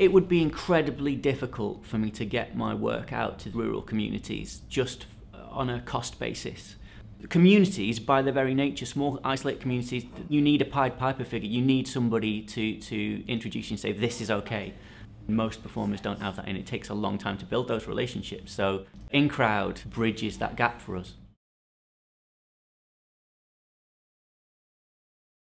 It would be incredibly difficult for me to get my work out to rural communities just on a cost basis. Communities, by their very nature, small isolated communities, you need a Pied Piper figure. You need somebody to, to introduce you and say, this is okay. Most performers don't have that, and it takes a long time to build those relationships. So, In Crowd bridges that gap for us.